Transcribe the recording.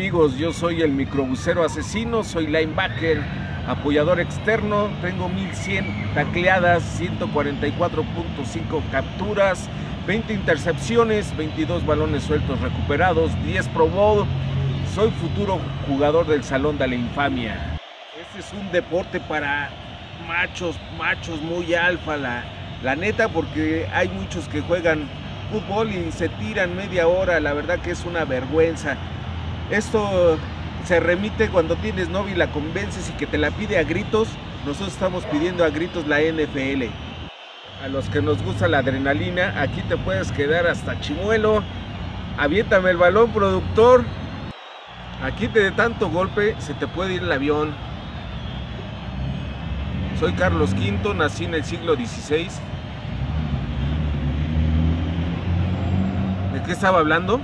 amigos? Yo soy el microbusero asesino, soy linebacker, apoyador externo, tengo 1100 tacleadas, 144.5 capturas, 20 intercepciones, 22 balones sueltos recuperados, 10 Pro Bowl. Soy futuro jugador del Salón de la Infamia. Este es un deporte para machos, machos muy alfa, la, la neta, porque hay muchos que juegan fútbol y se tiran media hora, la verdad que es una vergüenza. Esto se remite cuando tienes novia y la convences y que te la pide a gritos. Nosotros estamos pidiendo a gritos la NFL. A los que nos gusta la adrenalina, aquí te puedes quedar hasta chimuelo. Aviéntame el balón, productor. Aquí de tanto golpe se te puede ir el avión. Soy Carlos V, nací en el siglo XVI. ¿De qué estaba hablando?